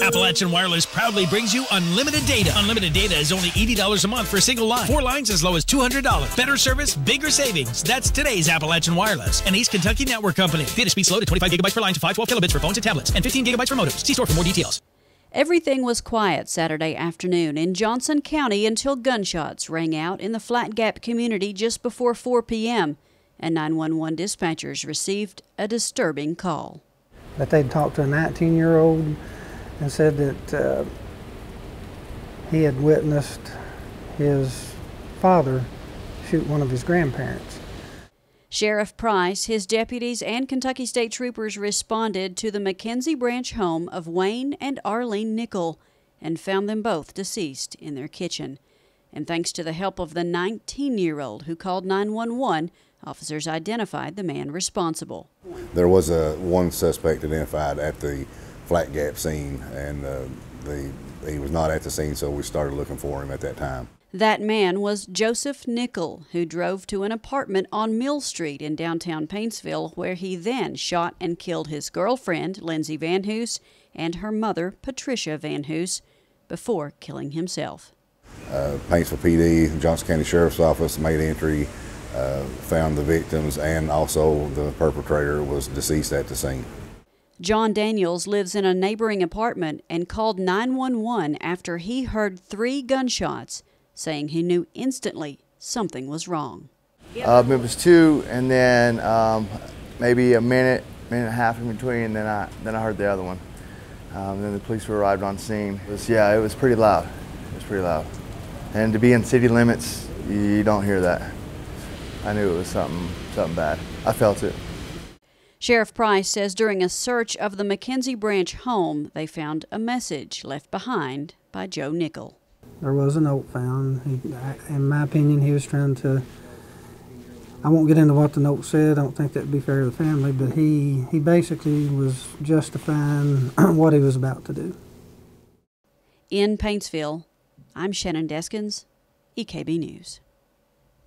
Appalachian Wireless proudly brings you unlimited data. Unlimited data is only $80 a month for a single line. Four lines as low as $200. Better service, bigger savings. That's today's Appalachian Wireless, an East Kentucky network company. Data speed slow to 25 gigabytes per line to 512 kilobits for phones and tablets, and 15 gigabytes for modems. See store for more details. Everything was quiet Saturday afternoon in Johnson County until gunshots rang out in the Flat Gap community just before 4 p.m. and 911 dispatchers received a disturbing call. That they'd talked to a 19 year old and said that uh, he had witnessed his father shoot one of his grandparents. Sheriff Price, his deputies, and Kentucky State Troopers responded to the McKenzie Branch home of Wayne and Arlene Nickel and found them both deceased in their kitchen. And thanks to the help of the 19 year old who called 911, officers identified the man responsible. There was a one suspect identified at the flat gap scene, and uh, the, he was not at the scene, so we started looking for him at that time. That man was Joseph Nickel, who drove to an apartment on Mill Street in downtown Paintsville, where he then shot and killed his girlfriend, Lindsay Van Hoose, and her mother, Patricia Van Hoose, before killing himself. Uh, Paintsville PD, Johnson County Sheriff's Office made entry, uh, found the victims, and also the perpetrator was deceased at the scene. John Daniels lives in a neighboring apartment and called 911 after he heard three gunshots saying he knew instantly something was wrong. Uh, it was two, and then um, maybe a minute, minute and a half in between, and then I then I heard the other one. Um, then the police were arrived on scene. It was, yeah, it was pretty loud. It was pretty loud. And to be in city limits, you don't hear that. I knew it was something something bad. I felt it. Sheriff Price says during a search of the McKenzie Branch home, they found a message left behind by Joe Nickel there was a note found. He, in my opinion, he was trying to. I won't get into what the note said. I don't think that'd be fair to the family, but he he basically was justifying what he was about to do. In Paintsville, I'm Shannon Deskins, EKB News.